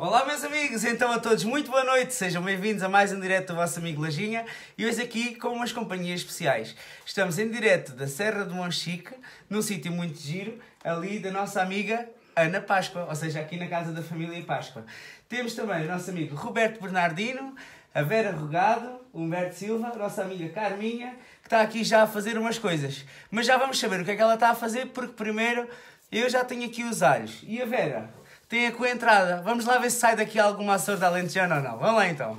Olá meus amigos, então a todos muito boa noite, sejam bem-vindos a mais um direto do vosso amigo Lajinha e hoje aqui com umas companhias especiais. Estamos em direto da Serra do Monchique, num sítio muito giro, ali da nossa amiga Ana Páscoa, ou seja, aqui na casa da família Páscoa. Temos também o nosso amigo Roberto Bernardino, a Vera Rogado, Humberto Silva, a nossa amiga Carminha, que está aqui já a fazer umas coisas. Mas já vamos saber o que é que ela está a fazer, porque primeiro eu já tenho aqui os alhos. E a Vera? Tem a coentrada. Vamos lá ver se sai daqui alguma açor da alentejana ou não. Vamos lá então.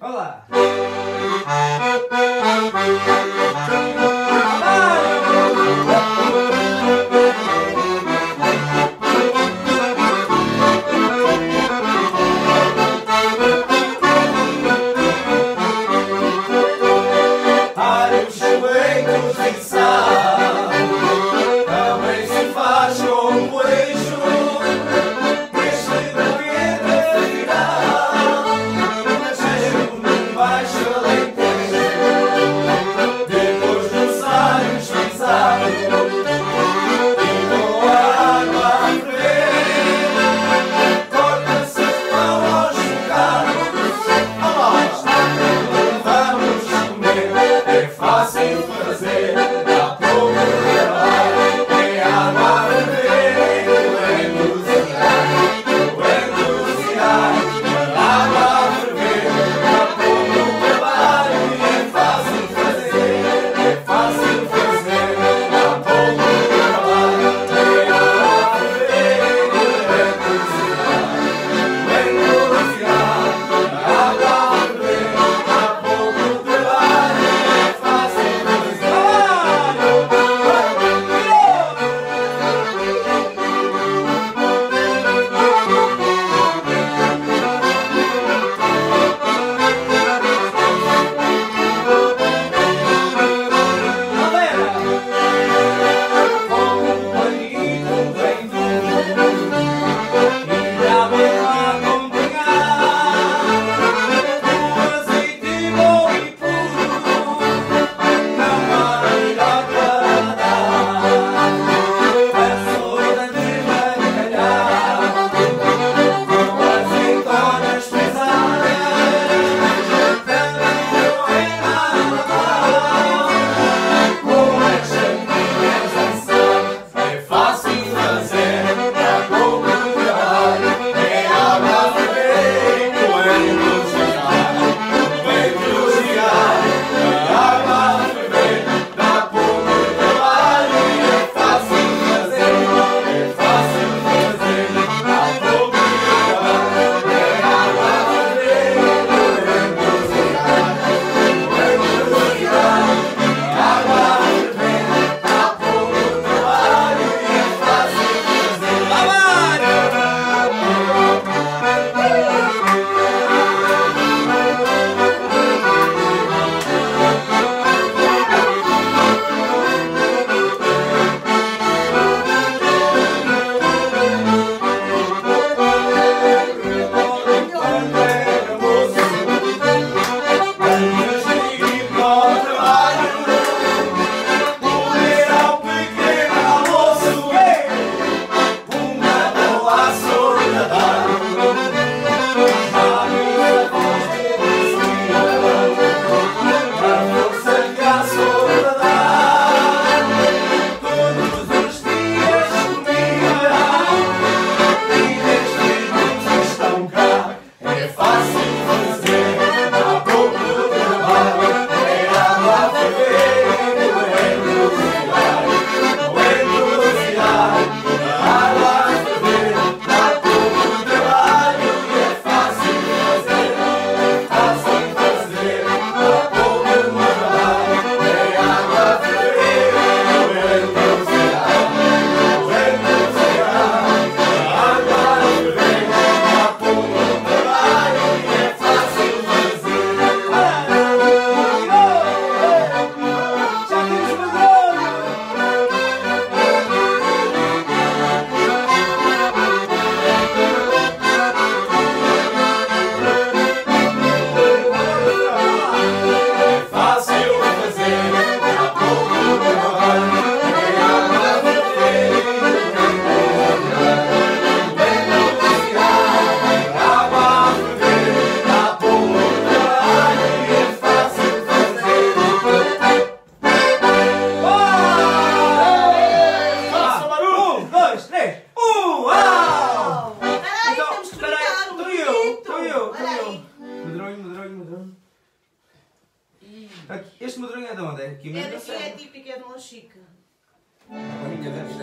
Olá! Alhos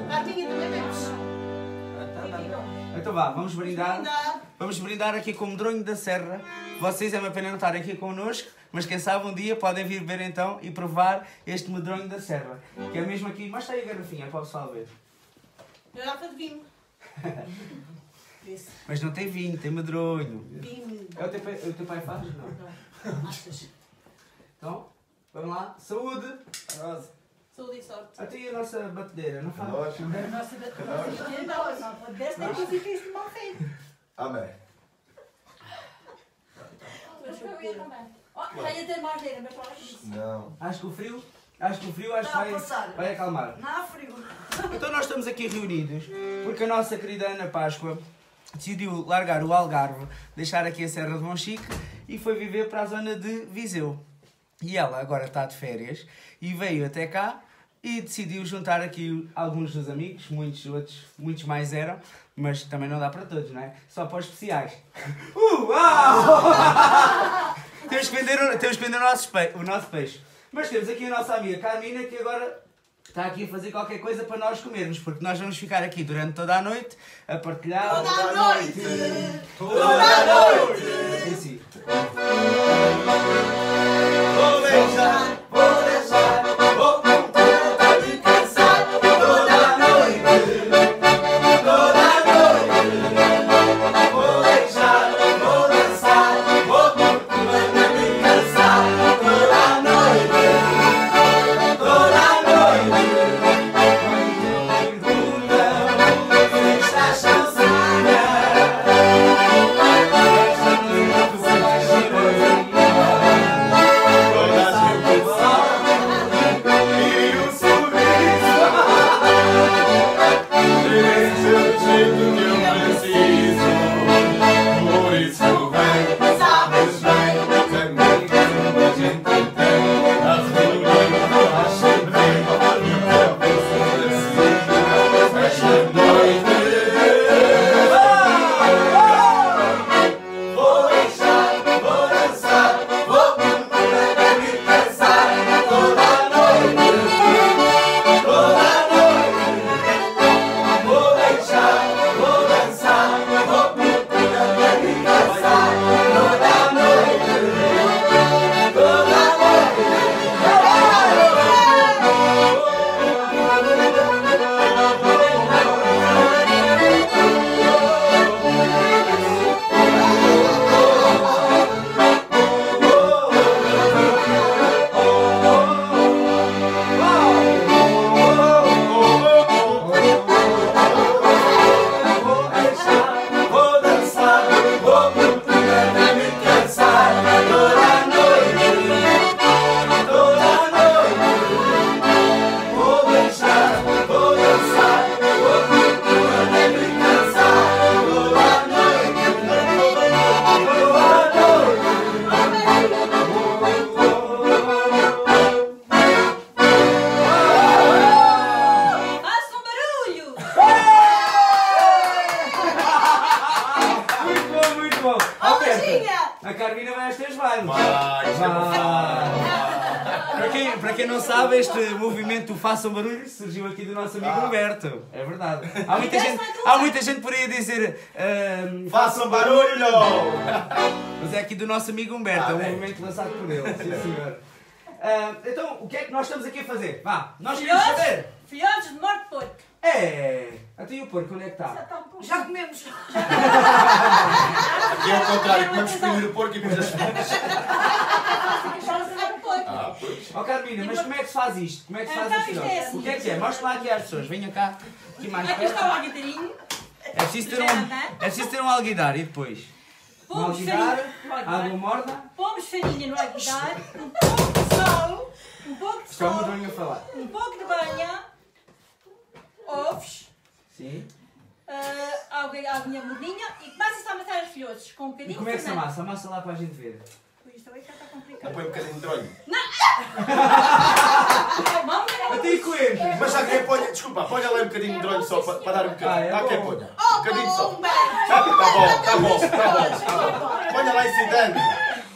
minha vez tem. A minha também temos. Ah, tá, tá, tá. Então vá, vamos brindar. Brindar. Vamos brindar aqui com o medronho da Serra. Vocês é uma pena não estarem aqui connosco, mas quem sabe um dia podem vir ver então e provar este medronho da Serra. Que é mesmo aqui. Mostra aí a garrafinha para o pessoal ver. Garrafa de vinho. Mas não tem vinho, tem medronho. Vinho. É o teu pai, o teu pai faz? Não. Não. Então, vamos lá. Saúde! Rosa. Saúde e sorte. Até a nossa batedeira, não faz? Lógico. Nossa, não, não pode ver se nem que fica isso de mal feito. Amém. Deixa eu ver também. Ia ter mais neira, mas fala disso. Não. Acho que o frio, acho que o frio acho que Não, vai, passar. vai acalmar. Não há frio. Então nós estamos aqui reunidos porque a nossa querida Ana Páscoa decidiu largar o Algarve, deixar aqui a Serra de Monchique e foi viver para a zona de Viseu. E ela agora está de férias e veio até cá e decidiu juntar aqui alguns dos amigos, muitos outros, muitos mais eram, mas também não dá para todos, não é? Só para os especiais. Uh, uau! temos, que vender, o- temos que vender o nosso, pe- o nosso peixe. Mas temos aqui a nossa amiga Carmina que agora está aqui a fazer qualquer coisa para nós comermos, porque nós vamos ficar aqui durante toda a noite a partilhar. Toda a noite! Toda a noite! Sabe, este movimento Façam Barulho surgiu aqui do nosso amigo Ah. Humberto. É verdade. Há muita gente, há muita gente por aí a dizer. ahm, Façam barulho! Mas é aqui do nosso amigo Humberto, é um Ah, bem. movimento lançado por ele. Sim, senhor. Ah, então, o que é que nós estamos aqui a fazer? Vá, nós queremos saber. filhotes de morte de porco. É. Até o porco, onde é que Já está? está um pouco. Já comemos. Aqui é o contrário, comemos primeiro o porco e depois as fêmeas. Pois. Ó Carmina, mas como é que se faz isto? Como é que se faz Então, isto? isto é assim. O que é que é? Mostra lá aqui às pessoas. Venham cá, aqui mais Aqui perto. está o algatarinho. É preciso ter um, é preciso ter um alguidar e depois? Um Pomos alguidar, farinha água morna. Pomos farinha no alguidar. Um pouco de sal. Um pouco de é sal. medronho a falar. Um pouco de banha. Ovos. Sim. ah, água, água morninha. E começa-se a amassar os filhotes com um E bocadinho como é que se amassa? Amassa lá para a gente ver. Isto aí já está Não complicado. põe um bocadinho de drolho. Vamos Até e coentros. Mas há quem ponha, desculpa, ponha lá um bocadinho de drolho só para, para dar um Ah, bocadinho. é Há quem ponha. Um bocadinho só. Humberto! Tá bom, tá bom, tá bom, tá bom. Ponha lá esse dano.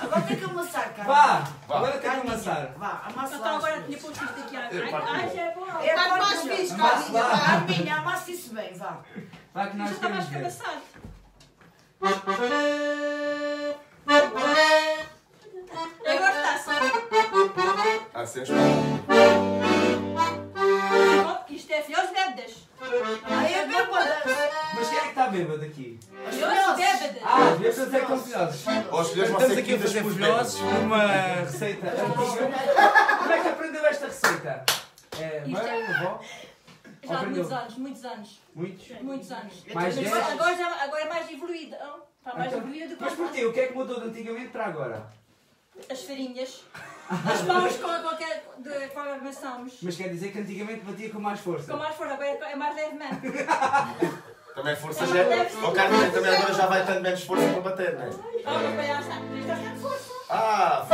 agora tem que amassar, cara. Vá! Vá. Agora tem que amassar. Vá, amassa Então agora tinha posto isto aqui. Ai, ai, já é bom. É Tá a mais fixe, melhor. Carminha. Vá, Carminha, amassa isso bem, vá. Vá que Já nós está mais queremos ver. cabaçado. Agora está só. Ah, sim, Oh, Isto é filhos bébedas. Aí é bem para Mas quem é que está bêbado aqui? Filhos bébedas. Ah, devia fazer com filhosos. Os filhos vão Estamos ser aqui a quintas fazer por filhosos bêbados. numa receita antiga. Como é que aprendeu esta receita? É, Isto mãe, é- avó? Já há Aprendeu. muitos anos, muitos anos. Muitos? Muitos anos. Mais Mas 10? agora, agora, já, agora é mais evoluída. Está mais Então, evoluída do que Mas as- porquê? O que é que mudou de antigamente para agora? As farinhas. As mãos com qualquer de qual armaçamos. Mas quer dizer que antigamente batia com mais força. Com mais força, agora é mais levemente. Também força É, já. O Carminha também agora já vai tendo menos força para bater, não é? Já está de força. Ah,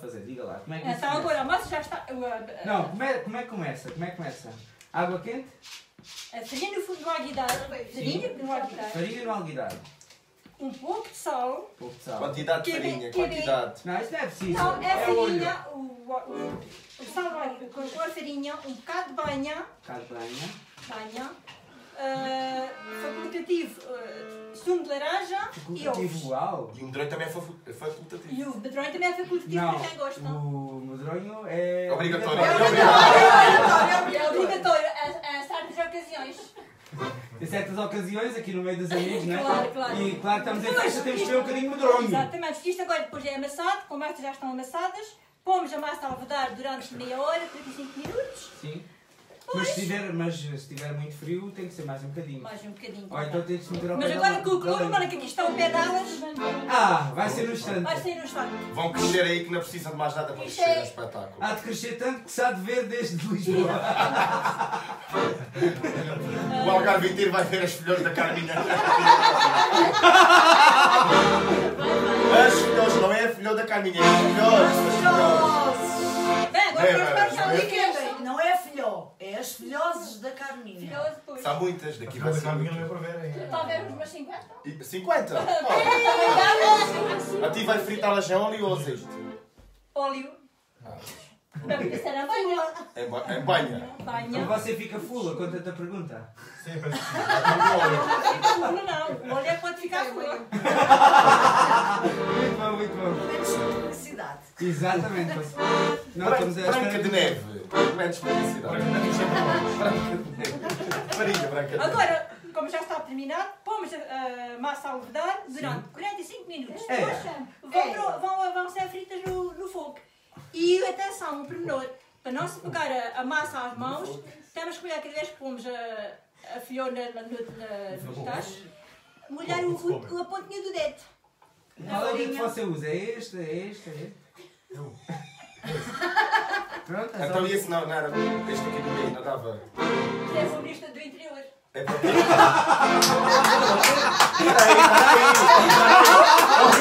fazer? Diga lá, como é que Então começa? agora massa já está. uh, Não, como é, como é que começa? Como é que começa? Água quente, A farinha no fundo do alguidar. Farinha no alguidar. farinha no alguidar, Um pouco de sal. pouco de sal. Quantidade de farinha, quantidade. Não, isso não é preciso. Não, é a farinha, o, o, o sal vai com a farinha, um bocado de banha, Cá de banha. banha uh, facultativo, uh, sumo de laranja e ovos. Uau. E o medronho também é facu- é facultativo. E o medronho também é facultativo Não, para quem gosta. o medronho é... Obrigatório. É obrigatório. É obrigatório a, certas ocasiões. Em certas ocasiões, aqui no meio dos amigos, né? Claro, claro. E claro que estamos em festa, temos que ver um bocadinho de medronho. Exatamente. Isto agora depois é amassado, como estas já estão amassadas, pomos a massa a levedar durante meia hora, 35 minutos, Sim. Mas se, tiver, mas se estiver muito frio, tem que ser mais um bocadinho. mais um bocadinho. Ou então que se meter ao Mas agora com o calor, lenha. mano, que aqui está o pé delas, Ah, vai ser no instante. vai sair no estado. Vão crescer aí que não precisam de mais nada para crescer é- no espetáculo. Há de crescer tanto que se há de ver desde Lisboa. O Algarve inteiro vai ver as filhões da Carminha. As filhões, não é a filhão da Carminha, é as filhões. as filhões. Bem, agora vamos para os bem. salsichas. Não é filhó, é as filhoses da Carminha. Filhós depois. Há muitas, daqui vai Mas a ser Carminha não é para ver, hein? Talvez umas 50. E- 50? Oh, a ti vai fritá-las em óleo ou azeite? Óleo. Não podia ser a banha. Em, ba- em banha. Banha. você fica full, conta-te a pergunta. Sim, que sim. Não, não. O olho é que pode ficar fora. Muito bom, muito bom. Menos publicidade. Exatamente. Nós Branca, estamos a branca de neve. Menos publicidade. Branca de neve. Farinha branca de neve. Agora, como já está terminado, pomos a, a massa a levedar durante 45 minutos. É. Depois vão, pro- vão, vão ser fritas no, no fogo. E atenção, um pormenor, para não se pegar a, a massa às mãos, temos que cada vez que pomos a, a folhou na, na, na, nos tachos, molhar o, o, a pontinha do dedo. Qual é o que você usa? É este, é este, é este? Eu. Pronto, é Então esse não, não era este aqui do meio, não dava. É o ministro do interior. É para quê? Peraí,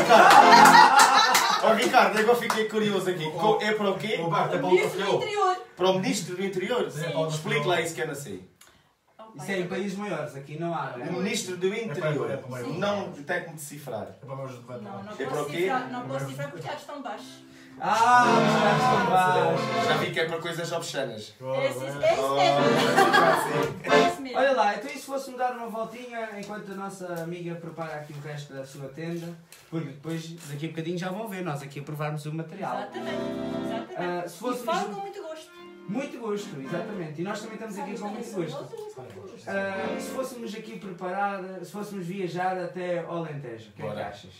peraí. Ó Ricardo. Agora fiquei curioso aqui. Co- É para o quê? O Bart é para o Ministro do interior. Para o Ministro do Interior? Sim, o Explique lá isso que é assim. Isso é em países maiores, aqui não há, O não é? Ministro do Interior. É para- é para- Não tem que decifrar. É para meus documentos. Não, não É para posso o quê? cifrar, não posso cifrar porque os dados estão baixos. Ah, os estão baixos. Já vi que é para coisas obscenas. É esse, é esse Oh, mesmo. Mesmo. Olha lá, então e se fosse-me dar uma voltinha enquanto a nossa amiga prepara aqui o resto da sua tenda? Porque depois, daqui a bocadinho já vão ver nós aqui a provarmos o material. Exatamente. Exatamente. Ah, se fosse e falo com muito gosto. Muito gosto, exatamente. E nós também estamos aqui com muito gosto. Ah, e se fôssemos aqui preparar, se fôssemos viajar até Alentejo, o que é que achas?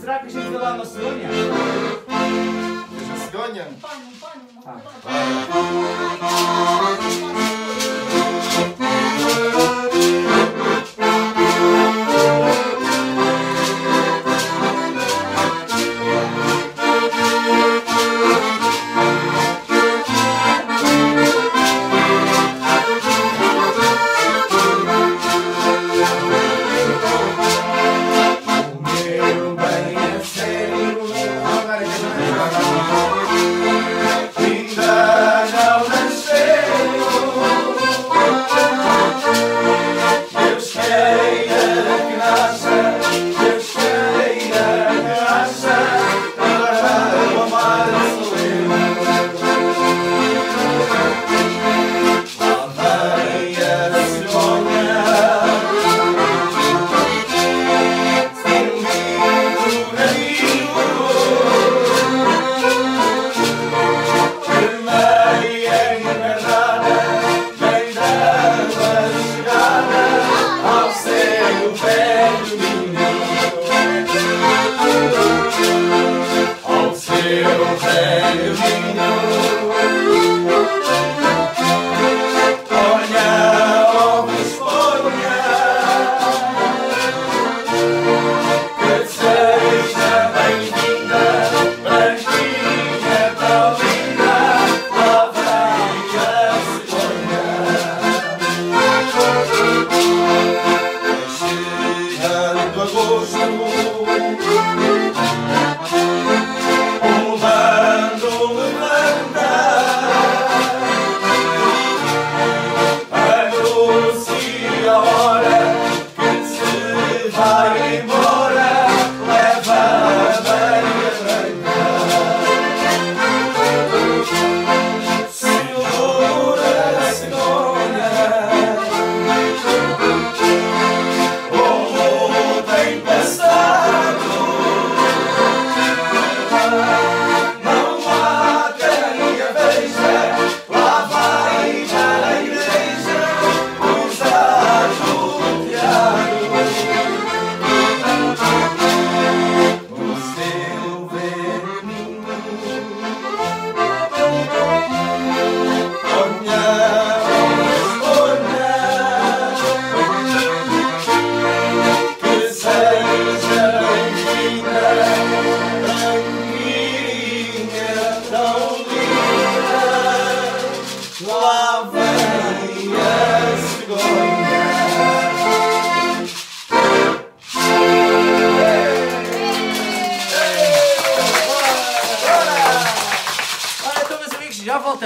Será que a gente vê lá uma cegonha? Veja cegonha. Um pano, um pano, um Ah. pano. O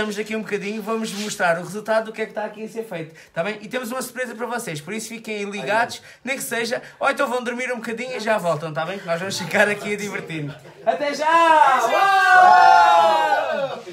já voltamos daqui um bocadinho. Vamos mostrar o resultado do que é que está aqui a ser feito. Está bem? E temos uma surpresa para vocês, por isso fiquem ligados, nem que seja. Ou então vão dormir um bocadinho e já voltam, está bem? Nós vamos ficar aqui a divertir-nos. Até já! Uau!